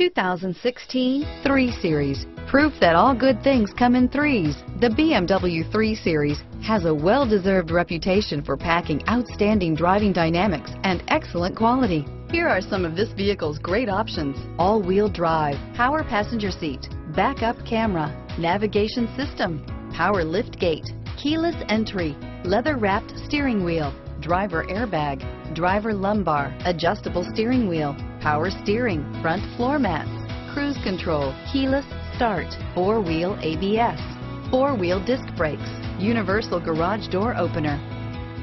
2016 3 Series. Proof that all good things come in threes. The BMW 3 Series has a well-deserved reputation for packing outstanding driving dynamics and excellent quality. Here are some of this vehicle's great options. All-wheel drive, power passenger seat, backup camera, navigation system, power lift gate, keyless entry, leather-wrapped steering wheel, driver airbag, driver lumbar, adjustable steering wheel, power steering, front floor mats, cruise control, keyless start, four-wheel ABS, four-wheel disc brakes, universal garage door opener,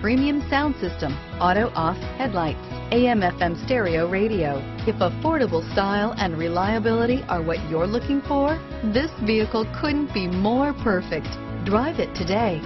premium sound system, auto-off headlights, AM FM stereo radio. If affordable style and reliability are what you're looking for, this vehicle couldn't be more perfect. Drive it today.